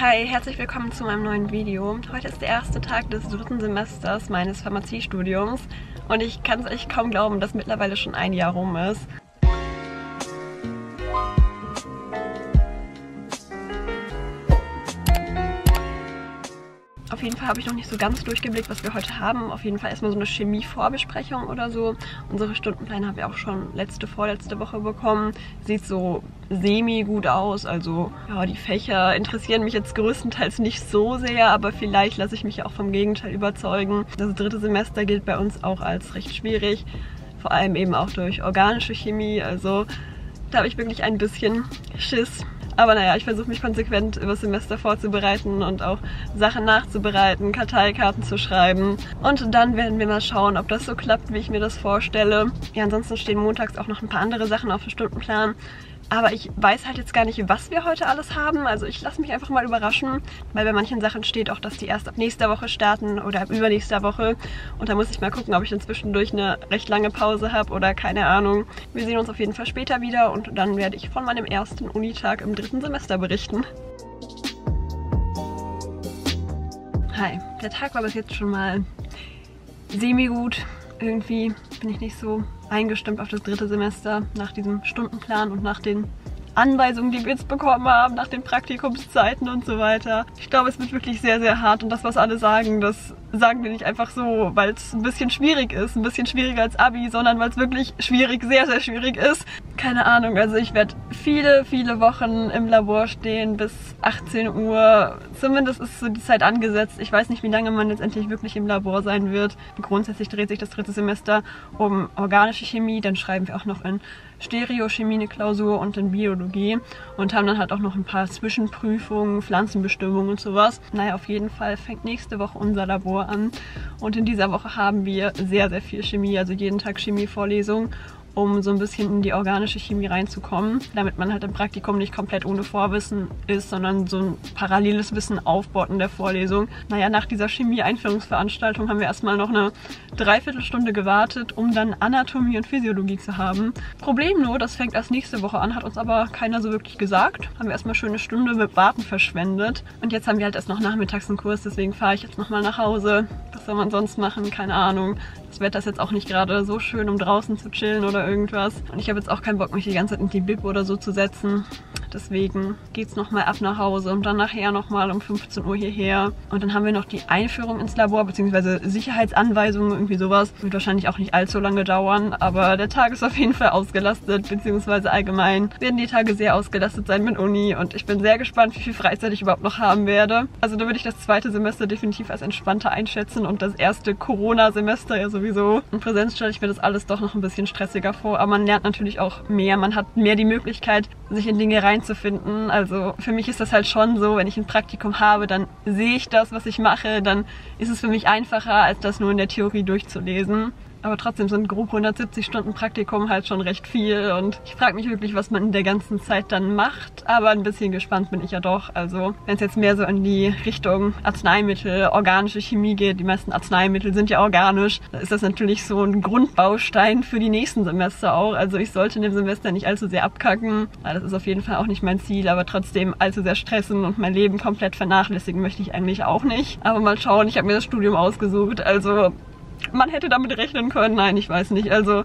Hi, herzlich willkommen zu meinem neuen Video. Heute ist der erste Tag des dritten Semesters meines Pharmaziestudiums und ich kann es echt kaum glauben, dass mittlerweile schon ein Jahr rum ist. Jeden Fall habe ich noch nicht so ganz durchgeblickt, was wir heute haben. Auf jeden Fall erstmal so eine Chemie-Vorbesprechung oder so. Unsere Stundenpläne haben wir auch schon letzte, vorletzte Woche bekommen. Sieht so semi gut aus. Also ja, die Fächer interessieren mich jetzt größtenteils nicht so sehr, aber vielleicht lasse ich mich ja auch vom Gegenteil überzeugen. Das dritte Semester gilt bei uns auch als recht schwierig. Vor allem eben auch durch organische Chemie. Also da habe ich wirklich ein bisschen Schiss. Aber naja, ich versuche mich konsequent über das Semester vorzubereiten und auch Sachen nachzubereiten, Karteikarten zu schreiben. Und dann werden wir mal schauen, ob das so klappt, wie ich mir das vorstelle. Ja, ansonsten stehen montags auch noch ein paar andere Sachen auf dem Stundenplan. Aber ich weiß halt jetzt gar nicht, was wir heute alles haben. Also ich lasse mich einfach mal überraschen, weil bei manchen Sachen steht auch, dass die erst ab nächster Woche starten oder ab übernächster Woche. Und da muss ich mal gucken, ob ich dann zwischendurch eine recht lange Pause habe oder keine Ahnung. Wir sehen uns auf jeden Fall später wieder und dann werde ich von meinem ersten Unitag im dritten Semester berichten. Hi, der Tag war bis jetzt schon mal semi-gut. Irgendwie bin ich nicht so eingestimmt auf das dritte Semester nach diesem Stundenplan und nach den Anweisungen, die wir jetzt bekommen haben, nach den Praktikumszeiten und so weiter. Ich glaube, es wird wirklich sehr, sehr hart und das, was alle sagen, das sagen wir nicht einfach so, weil es ein bisschen schwierig ist, ein bisschen schwieriger als Abi, sondern weil es wirklich schwierig, sehr, sehr schwierig ist. Keine Ahnung, also ich werde viele, viele Wochen im Labor stehen bis 18 Uhr. Zumindest ist so die Zeit angesetzt. Ich weiß nicht, wie lange man letztendlich wirklich im Labor sein wird. Grundsätzlich dreht sich das dritte Semester um organische Chemie, dann schreiben wir auch noch in Stereochemie eine Klausur und in Biologie und haben dann halt auch noch ein paar Zwischenprüfungen, Pflanzenbestimmungen und sowas. Naja, auf jeden Fall fängt nächste Woche unser Labor an. Und in dieser Woche haben wir sehr, sehr viel Chemie, also jeden Tag Chemievorlesung um so ein bisschen in die organische Chemie reinzukommen, damit man halt im Praktikum nicht komplett ohne Vorwissen ist, sondern so ein paralleles Wissen aufbaut in der Vorlesung. Naja, nach dieser Chemie-Einführungsveranstaltung haben wir erstmal noch eine Dreiviertelstunde gewartet, um dann Anatomie und Physiologie zu haben. Problem nur, das fängt erst nächste Woche an, hat uns aber keiner so wirklich gesagt. Haben wir erstmal schöne Stunde mit Warten verschwendet. Und jetzt haben wir halt erst noch nachmittags einen Kurs, deswegen fahre ich jetzt nochmal nach Hause. Was soll man sonst machen? Keine Ahnung. Das Wetter ist jetzt auch nicht gerade so schön, um draußen zu chillen oder irgendwas. Und ich habe jetzt auch keinen Bock, mich die ganze Zeit in die Bib oder so zu setzen. Deswegen geht's nochmal ab nach Hause und dann nachher nochmal um 15 Uhr hierher. Und dann haben wir noch die Einführung ins Labor, beziehungsweise Sicherheitsanweisungen, irgendwie sowas. Wird wahrscheinlich auch nicht allzu lange dauern, aber der Tag ist auf jeden Fall ausgelastet, beziehungsweise allgemein werden die Tage sehr ausgelastet sein mit Uni und ich bin sehr gespannt, wie viel Freizeit ich überhaupt noch haben werde. Also da würde ich das zweite Semester definitiv als entspannter einschätzen und das erste Corona-Semester ja sowieso. In Präsenz stelle ich mir das alles doch noch ein bisschen stressiger vor, aber man lernt natürlich auch mehr, man hat mehr die Möglichkeit, sich in Dinge rein reinzufinden. Also für mich ist das halt schon so, wenn ich ein Praktikum habe, dann sehe ich das, was ich mache, dann ist es für mich einfacher, als das nur in der Theorie durchzulesen. Aber trotzdem sind grob 170 Stunden Praktikum halt schon recht viel und ich frage mich wirklich, was man in der ganzen Zeit dann macht. Aber ein bisschen gespannt bin ich ja doch. Also wenn es jetzt mehr so in die Richtung Arzneimittel, organische Chemie geht, die meisten Arzneimittel sind ja organisch, dann ist das natürlich so ein Grundbaustein für die nächsten Semester auch. Also ich sollte in dem Semester nicht allzu sehr abkacken. Das ist auf jeden Fall auch nicht mein Ziel, aber trotzdem allzu sehr stressen und mein Leben komplett vernachlässigen möchte ich eigentlich auch nicht. Aber mal schauen, ich habe mir das Studium ausgesucht. Also man hätte damit rechnen können. Nein, ich weiß nicht. Also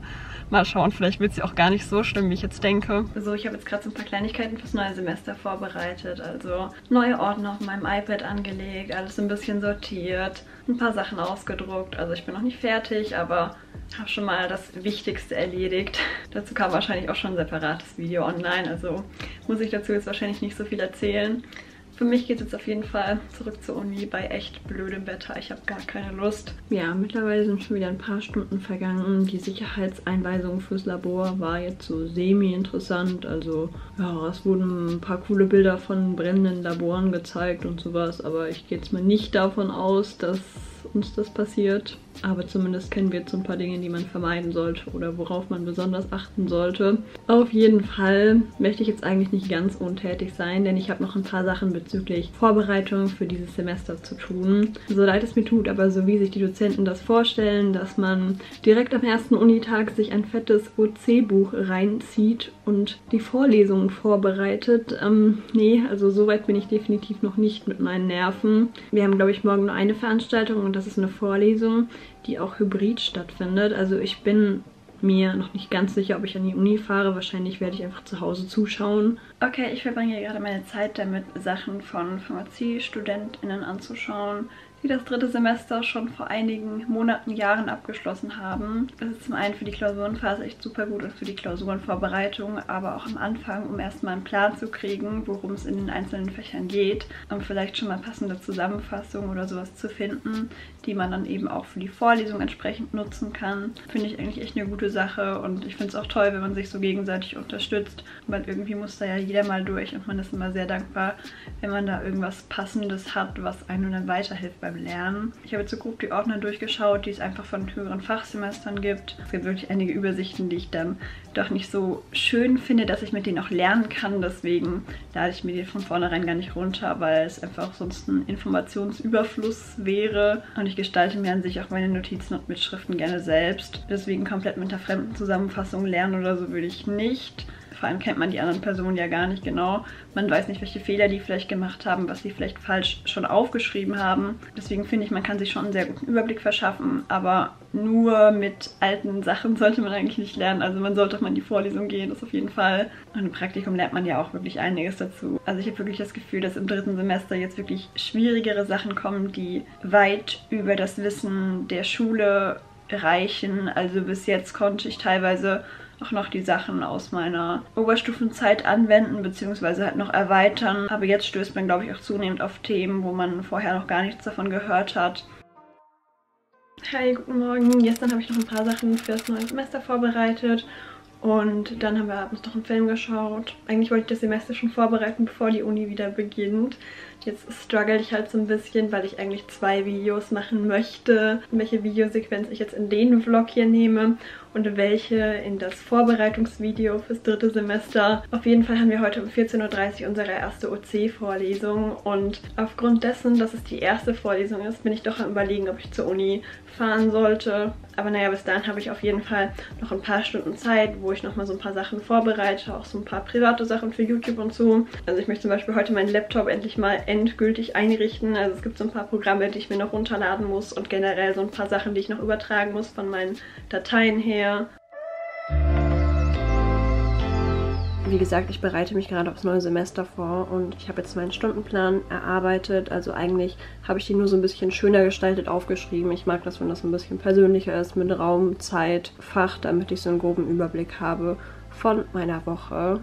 mal schauen, vielleicht wird sie auch gar nicht so schlimm, wie ich jetzt denke. So, ich habe jetzt gerade so ein paar Kleinigkeiten fürs neue Semester vorbereitet. Also neue Ordner auf meinem iPad angelegt, alles ein bisschen sortiert, ein paar Sachen ausgedruckt. Also ich bin noch nicht fertig, aber habe schon mal das Wichtigste erledigt. Dazu kam wahrscheinlich auch schon ein separates Video online, also muss ich dazu jetzt wahrscheinlich nicht so viel erzählen. Für mich geht es jetzt auf jeden Fall zurück zur Uni bei echt blödem Wetter. Ich habe gar keine Lust. Ja, mittlerweile sind schon wieder ein paar Stunden vergangen. Die Sicherheitseinweisung fürs Labor war jetzt so semi-interessant. Also ja, es wurden ein paar coole Bilder von brennenden Laboren gezeigt und sowas. Aber ich gehe jetzt mal nicht davon aus, dass uns das passiert. Aber zumindest kennen wir jetzt so ein paar Dinge, die man vermeiden sollte oder worauf man besonders achten sollte. Auf jeden Fall möchte ich jetzt eigentlich nicht ganz untätig sein, denn ich habe noch ein paar Sachen mit bezüglich Vorbereitung für dieses Semester zu tun. So leid es mir tut, aber so wie sich die Dozenten das vorstellen, dass man direkt am ersten Unitag sich ein fettes OC-Buch reinzieht und die Vorlesungen vorbereitet. Ähm, nee, also so weit bin ich definitiv noch nicht mit meinen Nerven. Wir haben, glaube ich, morgen nur eine Veranstaltung und das ist eine Vorlesung, die auch hybrid stattfindet. Also ich bin mir noch nicht ganz sicher, ob ich an die Uni fahre. Wahrscheinlich werde ich einfach zu Hause zuschauen. Okay, ich verbringe gerade meine Zeit damit, Sachen von Pharmaziestudentinnen anzuschauen, die das dritte Semester schon vor einigen Monaten, Jahren abgeschlossen haben. Das ist zum einen für die Klausurenphase echt super gut und für die Klausurenvorbereitung, aber auch am Anfang, um erstmal einen Plan zu kriegen, worum es in den einzelnen Fächern geht, um vielleicht schon mal passende Zusammenfassungen oder sowas zu finden, die man dann eben auch für die Vorlesung entsprechend nutzen kann. Finde ich eigentlich echt eine gute Sache und ich finde es auch toll, wenn man sich so gegenseitig unterstützt, weil irgendwie muss da ja jeder mal durch und man ist immer sehr dankbar, wenn man da irgendwas Passendes hat, was einem dann weiterhilft beim Lernen. Ich habe jetzt so grob die Ordner durchgeschaut, die es einfach von höheren Fachsemestern gibt. Es gibt wirklich einige Übersichten, die ich dann doch nicht so schön finde, dass ich mit denen auch lernen kann. Deswegen lade ich mir die von vornherein gar nicht runter, weil es einfach sonst ein Informationsüberfluss wäre. Und ich gestalte mir an sich auch meine Notizen und Mitschriften gerne selbst. Deswegen komplett mit der fremden Zusammenfassung lernen oder so würde ich nicht. Vor allem kennt man die anderen Personen ja gar nicht genau. Man weiß nicht, welche Fehler die vielleicht gemacht haben, was sie vielleicht falsch schon aufgeschrieben haben. Deswegen finde ich, man kann sich schon einen sehr guten Überblick verschaffen, aber nur mit alten Sachen sollte man eigentlich nicht lernen. Also man sollte auch mal in die Vorlesung gehen, das auf jeden Fall. Und im Praktikum lernt man ja auch wirklich einiges dazu. Also ich habe wirklich das Gefühl, dass im dritten Semester jetzt wirklich schwierigere Sachen kommen, die weit über das Wissen der Schule reichen. Also bis jetzt konnte ich teilweise auch noch die Sachen aus meiner Oberstufenzeit anwenden bzw. halt noch erweitern. Aber jetzt stößt man, glaube ich, auch zunehmend auf Themen, wo man vorher noch gar nichts davon gehört hat. Hi, guten Morgen. Gestern habe ich noch ein paar Sachen für das neue Semester vorbereitet und dann haben wir abends noch einen Film geschaut. Eigentlich wollte ich das Semester schon vorbereiten, bevor die Uni wieder beginnt. Jetzt struggle ich halt so ein bisschen, weil ich eigentlich zwei Videos machen möchte. Welche Videosequenz ich jetzt in den Vlog hier nehme und welche in das Vorbereitungsvideo fürs dritte Semester. Auf jeden Fall haben wir heute um 14.30 Uhr unsere erste OC-Vorlesung und aufgrund dessen, dass es die erste Vorlesung ist, bin ich doch am überlegen, ob ich zur Uni fahren sollte. Aber naja, bis dahin habe ich auf jeden Fall noch ein paar Stunden Zeit, wo ich nochmal so ein paar Sachen vorbereite, auch so ein paar private Sachen für YouTube und so. Also ich möchte zum Beispiel heute meinen Laptop endlich mal endgültig einrichten. Also es gibt so ein paar Programme, die ich mir noch runterladen muss und generell so ein paar Sachen, die ich noch übertragen muss von meinen Dateien her. Wie gesagt, ich bereite mich gerade aufs neue Semester vor und ich habe jetzt meinen Stundenplan erarbeitet. Also eigentlich habe ich die nur so ein bisschen schöner gestaltet aufgeschrieben. Ich mag das, wenn das ein bisschen persönlicher ist mit Raum, Zeit, Fach, damit ich so einen groben Überblick habe von meiner Woche.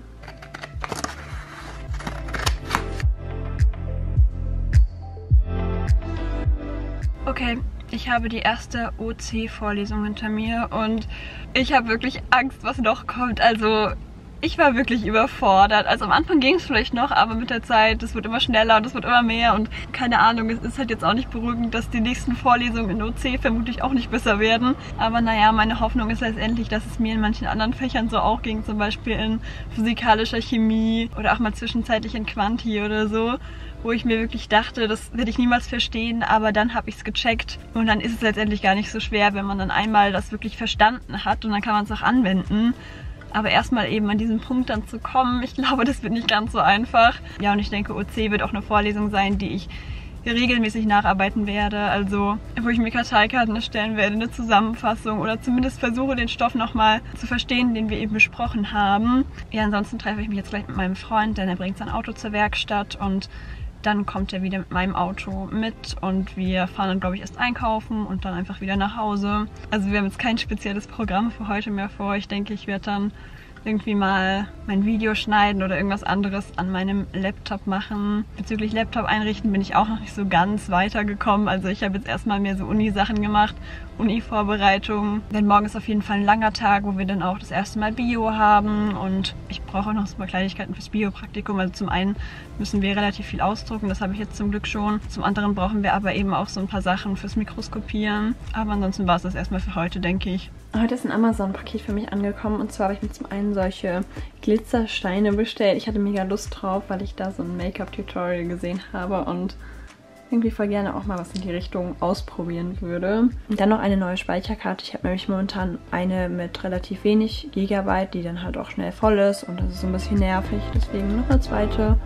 Habe die erste OC-Vorlesung hinter mir und ich habe wirklich Angst, was noch kommt. Also ich war wirklich überfordert. Also am Anfang ging es vielleicht noch, aber mit der Zeit, es wird immer schneller und es wird immer mehr und keine Ahnung, es ist halt jetzt auch nicht beruhigend, dass die nächsten Vorlesungen in OC vermutlich auch nicht besser werden. Aber naja, meine Hoffnung ist letztendlich, dass es mir in manchen anderen Fächern so auch ging, zum Beispiel in physikalischer Chemie oder auch mal zwischenzeitlich in Quanti oder so wo ich mir wirklich dachte, das werde ich niemals verstehen, aber dann habe ich es gecheckt und dann ist es letztendlich gar nicht so schwer, wenn man dann einmal das wirklich verstanden hat und dann kann man es auch anwenden. Aber erstmal eben an diesen Punkt dann zu kommen, ich glaube, das wird nicht ganz so einfach. Ja, und ich denke, OC wird auch eine Vorlesung sein, die ich regelmäßig nacharbeiten werde. Also, wo ich mir Karteikarten erstellen werde, eine Zusammenfassung oder zumindest versuche, den Stoff nochmal zu verstehen, den wir eben besprochen haben. Ja, ansonsten treffe ich mich jetzt gleich mit meinem Freund, denn er bringt sein Auto zur Werkstatt und dann kommt er wieder mit meinem Auto mit und wir fahren dann, glaube ich, erst einkaufen und dann einfach wieder nach Hause. Also wir haben jetzt kein spezielles Programm für heute mehr vor. Ich denke, ich werde dann irgendwie mal mein Video schneiden oder irgendwas anderes an meinem Laptop machen. Bezüglich Laptop einrichten bin ich auch noch nicht so ganz weitergekommen. Also ich habe jetzt erstmal mehr so Uni-Sachen gemacht, Uni-Vorbereitung. Denn morgen ist auf jeden Fall ein langer Tag, wo wir dann auch das erste Mal Bio haben und ich brauche auch noch ein paar Kleinigkeiten fürs Bio-Praktikum. Also zum einen müssen wir relativ viel ausdrucken, das habe ich jetzt zum Glück schon. Zum anderen brauchen wir aber eben auch so ein paar Sachen fürs Mikroskopieren. Aber ansonsten war es das erstmal für heute, denke ich. Heute ist ein Amazon-Paket für mich angekommen und zwar habe ich mir zum einen solche Glitzersteine bestellt. Ich hatte mega Lust drauf, weil ich da so ein Make-up-Tutorial gesehen habe und irgendwie voll gerne auch mal was in die Richtung ausprobieren würde. Und dann noch eine neue Speicherkarte. Ich habe nämlich momentan eine mit relativ wenig Gigabyte, die dann halt auch schnell voll ist und das ist so ein bisschen nervig. Deswegen noch eine zweite.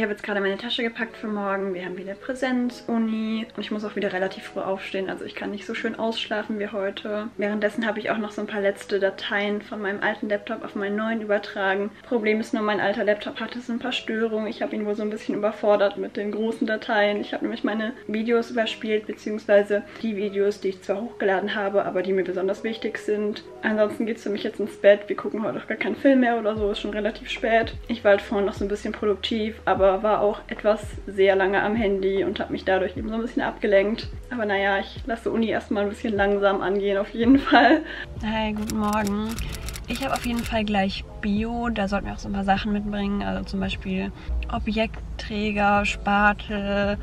Ich habe jetzt gerade meine Tasche gepackt für morgen. Wir haben wieder Präsenz, Uni und ich muss auch wieder relativ früh aufstehen. Also ich kann nicht so schön ausschlafen wie heute. Währenddessen habe ich auch noch so ein paar letzte Dateien von meinem alten Laptop auf meinen neuen übertragen. Problem ist nur, mein alter Laptop hatte so ein paar Störungen. Ich habe ihn wohl so ein bisschen überfordert mit den großen Dateien. Ich habe nämlich meine Videos überspielt, beziehungsweise die Videos, die ich zwar hochgeladen habe, aber die mir besonders wichtig sind. Ansonsten geht es für mich jetzt ins Bett. Wir gucken heute auch gar keinen Film mehr oder so. Ist schon relativ spät. Ich war halt vorhin noch so ein bisschen produktiv, aber war auch etwas sehr lange am Handy und habe mich dadurch eben so ein bisschen abgelenkt. Aber naja, ich lasse Uni erstmal ein bisschen langsam angehen auf jeden Fall. Hi, guten Morgen. Ich habe auf jeden Fall gleich Bio. Da sollten wir auch so ein paar Sachen mitbringen. Also zum Beispiel Objektträger, Spatel,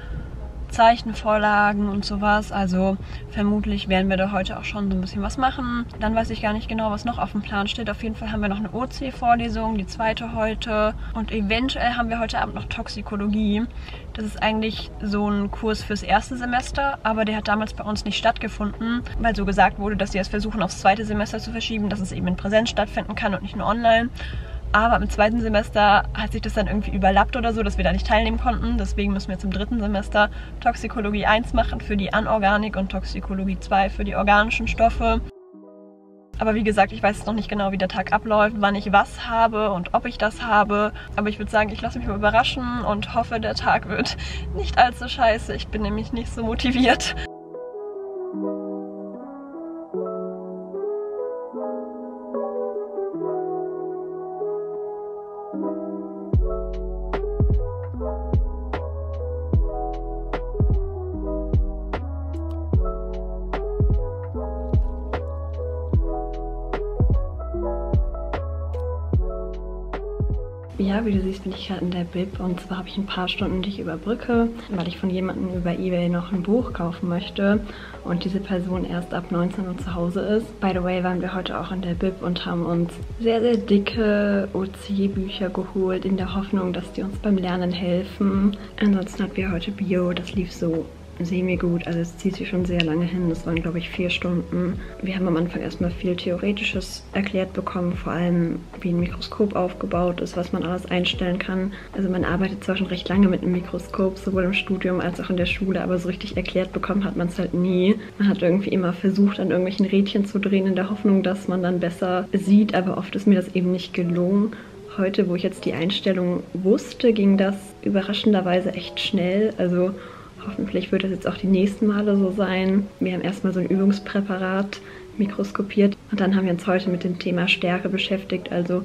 Zeichenvorlagen und sowas. Also vermutlich werden wir da heute auch schon so ein bisschen was machen. Dann weiß ich gar nicht genau, was noch auf dem Plan steht. Auf jeden Fall haben wir noch eine OC-Vorlesung, die zweite heute. Und eventuell haben wir heute Abend noch Toxikologie. Das ist eigentlich so ein Kurs fürs erste Semester, aber der hat damals bei uns nicht stattgefunden, weil so gesagt wurde, dass sie es versuchen aufs zweite Semester zu verschieben, dass es eben in Präsenz stattfinden kann und nicht nur online. Aber im zweiten Semester hat sich das dann irgendwie überlappt oder so, dass wir da nicht teilnehmen konnten. Deswegen müssen wir zum dritten Semester Toxikologie 1 machen für die Anorganik und Toxikologie 2 für die organischen Stoffe. Aber wie gesagt, ich weiß noch nicht genau, wie der Tag abläuft, wann ich was habe und ob ich das habe. Aber ich würde sagen, ich lasse mich mal überraschen und hoffe, der Tag wird nicht allzu scheiße. Ich bin nämlich nicht so motiviert. Gerade in der Bib und zwar habe ich ein paar Stunden, die ich überbrücke, weil ich von jemandem über Ebay noch ein Buch kaufen möchte und diese Person erst ab 19 Uhr zu Hause ist. By the way, waren wir heute auch in der Bib und haben uns sehr, sehr dicke OC-Bücher geholt, in der Hoffnung, dass die uns beim Lernen helfen. Ansonsten hatten wir heute Bio, das lief so semi-gut. Also es zieht sich schon sehr lange hin. Das waren, glaube ich, vier Stunden. Wir haben am Anfang erstmal viel Theoretisches erklärt bekommen, vor allem wie ein Mikroskop aufgebaut ist, was man alles einstellen kann. Also man arbeitet zwar schon recht lange mit einem Mikroskop, sowohl im Studium als auch in der Schule, aber so richtig erklärt bekommen hat man es halt nie. Man hat irgendwie immer versucht, an irgendwelchen Rädchen zu drehen, in der Hoffnung, dass man dann besser sieht, aber oft ist mir das eben nicht gelungen heute, wo ich jetzt die Einstellung wusste, ging das überraschenderweise echt schnell. Also Hoffentlich wird das jetzt auch die nächsten Male so sein. Wir haben erstmal so ein Übungspräparat mikroskopiert und dann haben wir uns heute mit dem Thema Stärke beschäftigt, also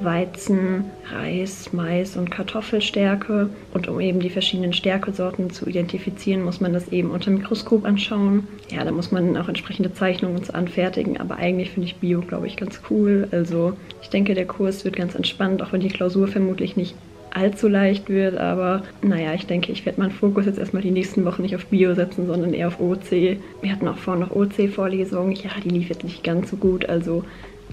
Weizen, Reis, Mais und Kartoffelstärke. Und um eben die verschiedenen Stärkesorten zu identifizieren, muss man das eben unter Mikroskop anschauen. Ja, da muss man auch entsprechende Zeichnungen zu anfertigen. Aber eigentlich finde ich Bio, glaube ich, ganz cool. Also ich denke, der Kurs wird ganz entspannt, auch wenn die Klausur vermutlich nicht allzu leicht wird. Aber naja, ich denke, ich werde meinen Fokus jetzt erstmal die nächsten Wochen nicht auf Bio setzen, sondern eher auf OC. Wir hatten auch vorhin noch OC-Vorlesungen. Ja, die lief jetzt nicht ganz so gut. Also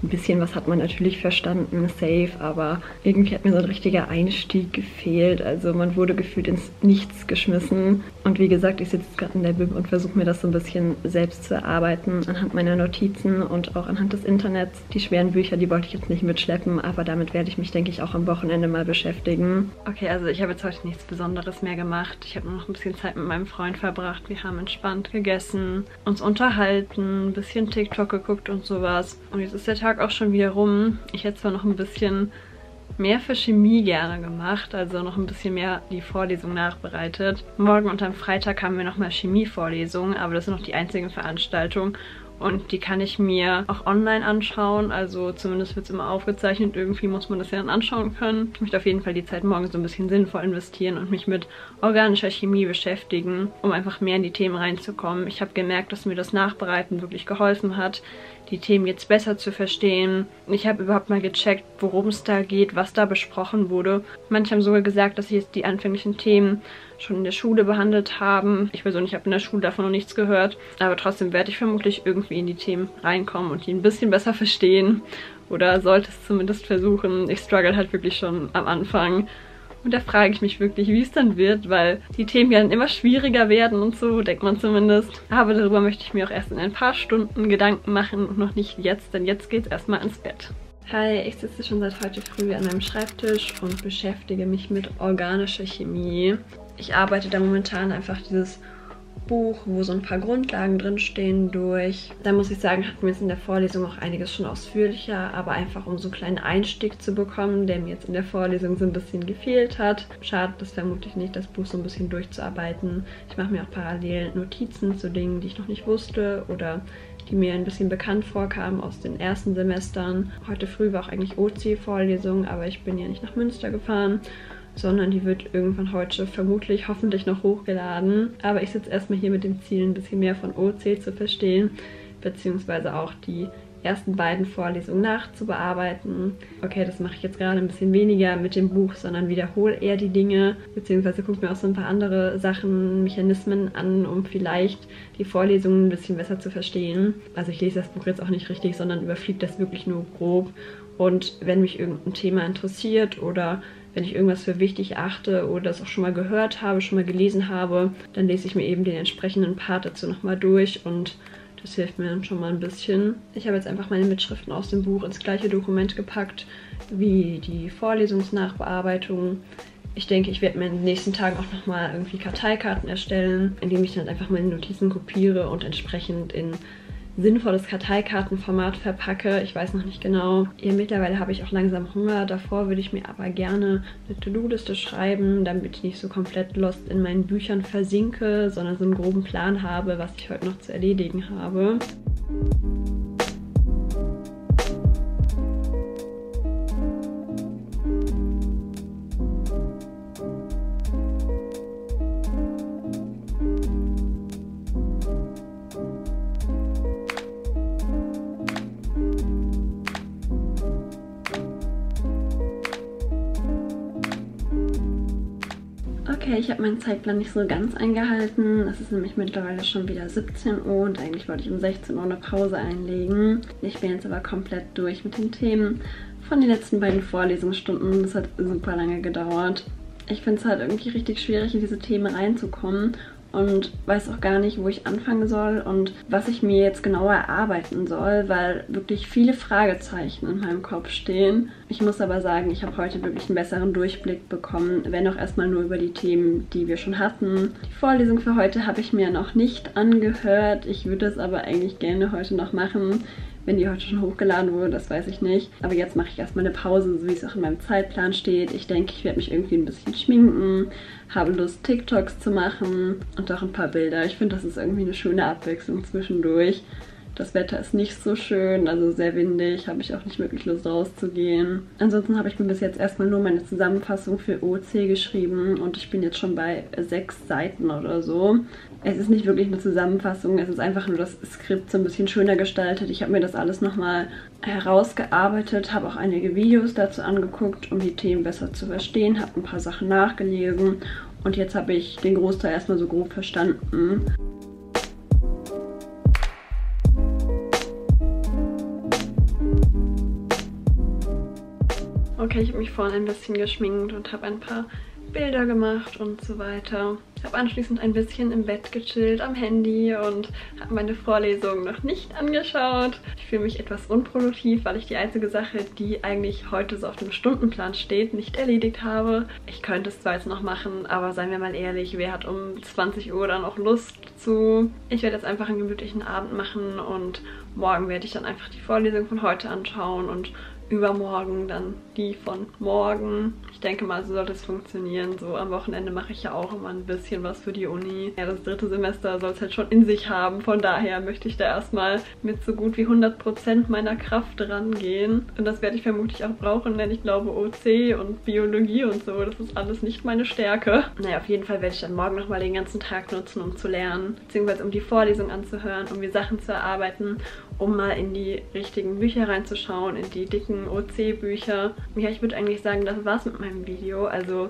ein bisschen was hat man natürlich verstanden, safe, aber irgendwie hat mir so ein richtiger Einstieg gefehlt. Also man wurde gefühlt ins Nichts geschmissen. Und wie gesagt, ich sitze gerade in der Bib und versuche mir das so ein bisschen selbst zu erarbeiten, anhand meiner Notizen und auch anhand des Internets. Die schweren Bücher, die wollte ich jetzt nicht mitschleppen, aber damit werde ich mich, denke ich, auch am Wochenende mal beschäftigen. Okay, also ich habe jetzt heute nichts Besonderes mehr gemacht. Ich habe nur noch ein bisschen Zeit mit meinem Freund verbracht. Wir haben entspannt gegessen, uns unterhalten, ein bisschen TikTok geguckt und sowas. Und jetzt ist der Tag Tag auch schon wieder rum. Ich hätte zwar noch ein bisschen mehr für Chemie gerne gemacht, also noch ein bisschen mehr die Vorlesung nachbereitet. Morgen und am Freitag haben wir nochmal Chemievorlesungen, aber das ist noch die einzige Veranstaltung und die kann ich mir auch online anschauen. Also zumindest wird es immer aufgezeichnet. Irgendwie muss man das ja dann anschauen können. Ich möchte auf jeden Fall die Zeit morgen so ein bisschen sinnvoll investieren und mich mit organischer Chemie beschäftigen, um einfach mehr in die Themen reinzukommen. Ich habe gemerkt, dass mir das Nachbereiten wirklich geholfen hat. die Themen jetzt besser zu verstehen. Ich habe überhaupt mal gecheckt, worum es da geht, was da besprochen wurde. Manche haben sogar gesagt, dass sie jetzt die anfänglichen Themen schon in der Schule behandelt haben. Ich persönlich habe in der Schule davon noch nichts gehört, aber trotzdem werde ich vermutlich irgendwie in die Themen reinkommen und die ein bisschen besser verstehen oder sollte es zumindest versuchen. Ich struggle halt wirklich schon am Anfang. Und da frage ich mich wirklich, wie es dann wird, weil die Themen ja dann immer schwieriger werden und so, denkt man zumindest. Aber darüber möchte ich mir auch erst in ein paar Stunden Gedanken machen und noch nicht jetzt, denn jetzt geht es erstmal ins Bett. Hi, ich sitze schon seit heute früh an meinem Schreibtisch und beschäftige mich mit organischer Chemie. Ich arbeite da momentan einfach dieses Buch, wo so ein paar Grundlagen drinstehen, durch. Da muss ich sagen, hatten wir jetzt in der Vorlesung auch einiges schon ausführlicher, aber einfach um so einen kleinen Einstieg zu bekommen, der mir jetzt in der Vorlesung so ein bisschen gefehlt hat. Schade, das vermutlich nicht, das Buch so ein bisschen durchzuarbeiten. Ich mache mir auch parallel Notizen zu Dingen, die ich noch nicht wusste oder die mir ein bisschen bekannt vorkamen aus den ersten Semestern. Heute früh war auch eigentlich OC-Vorlesung, aber ich bin ja nicht nach Münster gefahren sondern die wird irgendwann heute vermutlich hoffentlich noch hochgeladen. Aber ich sitze erstmal hier mit dem Ziel, ein bisschen mehr von OC zu verstehen, beziehungsweise auch die ersten beiden Vorlesungen nachzubearbeiten. Okay, das mache ich jetzt gerade ein bisschen weniger mit dem Buch, sondern wiederhole eher die Dinge, beziehungsweise gucke mir auch so ein paar andere Sachen, Mechanismen an, um vielleicht die Vorlesungen ein bisschen besser zu verstehen. Also ich lese das Buch jetzt auch nicht richtig, sondern überfliege das wirklich nur grob. Und wenn mich irgendein Thema interessiert oder wenn ich irgendwas für wichtig achte oder das auch schon mal gehört habe, schon mal gelesen habe, dann lese ich mir eben den entsprechenden Part dazu nochmal durch und das hilft mir dann schon mal ein bisschen. Ich habe jetzt einfach meine Mitschriften aus dem Buch ins gleiche Dokument gepackt wie die Vorlesungsnachbearbeitung. Ich denke, ich werde mir in den nächsten Tagen auch nochmal irgendwie Karteikarten erstellen, indem ich dann einfach meine Notizen kopiere und entsprechend in sinnvolles Karteikartenformat verpacke. Ich weiß noch nicht genau. Ja, mittlerweile habe ich auch langsam Hunger. Davor würde ich mir aber gerne eine To-Do-Liste schreiben, damit ich nicht so komplett lost in meinen Büchern versinke, sondern so einen groben Plan habe, was ich heute noch zu erledigen habe. Ich habe meinen Zeitplan nicht so ganz eingehalten. Es ist nämlich mittlerweile schon wieder 17 Uhr und eigentlich wollte ich um 16 Uhr eine Pause einlegen. Ich bin jetzt aber komplett durch mit den Themen von den letzten beiden Vorlesungsstunden. Das hat super lange gedauert. Ich finde es halt irgendwie richtig schwierig, in diese Themen reinzukommen und weiß auch gar nicht, wo ich anfangen soll und was ich mir jetzt genauer erarbeiten soll, weil wirklich viele Fragezeichen in meinem Kopf stehen. Ich muss aber sagen, ich habe heute wirklich einen besseren Durchblick bekommen, wenn auch erstmal nur über die Themen, die wir schon hatten. Die Vorlesung für heute habe ich mir noch nicht angehört. Ich würde es aber eigentlich gerne heute noch machen. Wenn die heute schon hochgeladen wurde, das weiß ich nicht. Aber jetzt mache ich erstmal eine Pause, so wie es auch in meinem Zeitplan steht. Ich denke, ich werde mich irgendwie ein bisschen schminken, habe Lust, TikToks zu machen und auch ein paar Bilder. Ich finde, das ist irgendwie eine schöne Abwechslung zwischendurch. Das Wetter ist nicht so schön, also sehr windig, habe ich auch nicht wirklich Lust rauszugehen. Ansonsten habe ich mir bis jetzt erstmal nur meine Zusammenfassung für OC geschrieben und ich bin jetzt schon bei sechs Seiten oder so. Es ist nicht wirklich eine Zusammenfassung, es ist einfach nur das Skript so ein bisschen schöner gestaltet. Ich habe mir das alles nochmal herausgearbeitet, habe auch einige Videos dazu angeguckt, um die Themen besser zu verstehen, habe ein paar Sachen nachgelesen und jetzt habe ich den Großteil erstmal so grob verstanden. Okay, ich habe mich vorhin ein bisschen geschminkt und habe ein paar Bilder gemacht und so weiter. Ich habe anschließend ein bisschen im Bett gechillt am Handy und habe meine Vorlesung noch nicht angeschaut. Ich fühle mich etwas unproduktiv, weil ich die einzige Sache, die eigentlich heute so auf dem Stundenplan steht, nicht erledigt habe. Ich könnte es zwar jetzt noch machen, aber seien wir mal ehrlich, wer hat um 20 Uhr dann noch Lust zu? Ich werde jetzt einfach einen gemütlichen Abend machen und morgen werde ich dann einfach die Vorlesung von heute anschauen und übermorgen dann die von morgen. Ich denke mal, so sollte es funktionieren. So am Wochenende mache ich ja auch immer ein bisschen was für die Uni. Ja, das dritte Semester soll es halt schon in sich haben. Von daher möchte ich da erstmal mit so gut wie 100% meiner Kraft rangehen. Und das werde ich vermutlich auch brauchen, denn ich glaube OC und Biologie und so, das ist alles nicht meine Stärke. Naja, auf jeden Fall werde ich dann morgen nochmal den ganzen Tag nutzen, um zu lernen, beziehungsweise um die Vorlesung anzuhören, um mir Sachen zu erarbeiten um mal in die richtigen Bücher reinzuschauen, in die dicken OC-Bücher. Ja, ich würde eigentlich sagen, das war's mit meinem Video. Also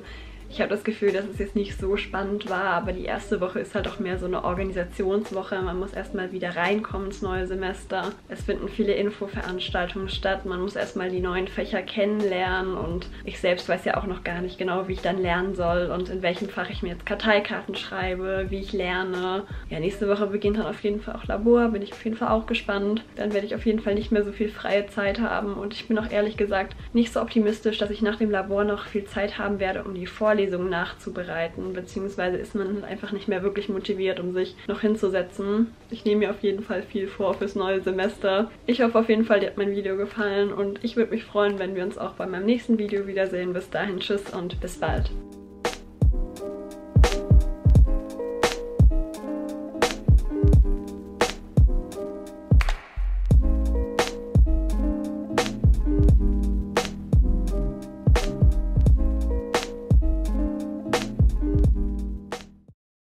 ich habe das Gefühl, dass es jetzt nicht so spannend war, aber die erste Woche ist halt auch mehr so eine Organisationswoche. Man muss erstmal wieder reinkommen ins neue Semester. Es finden viele Infoveranstaltungen statt. Man muss erstmal die neuen Fächer kennenlernen und ich selbst weiß ja auch noch gar nicht genau, wie ich dann lernen soll und in welchem Fach ich mir jetzt Karteikarten schreibe, wie ich lerne. Ja, nächste Woche beginnt dann auf jeden Fall auch Labor, bin ich auf jeden Fall auch gespannt. Dann werde ich auf jeden Fall nicht mehr so viel freie Zeit haben und ich bin auch ehrlich gesagt nicht so optimistisch, dass ich nach dem Labor noch viel Zeit haben werde, um die Vorlesungen Vorlesungen nachzubereiten, beziehungsweise ist man einfach nicht mehr wirklich motiviert, um sich noch hinzusetzen. Ich nehme mir auf jeden Fall viel vor fürs neue Semester. Ich hoffe auf jeden Fall, dir hat mein Video gefallen und ich würde mich freuen, wenn wir uns auch bei meinem nächsten Video wiedersehen. Bis dahin, tschüss und bis bald.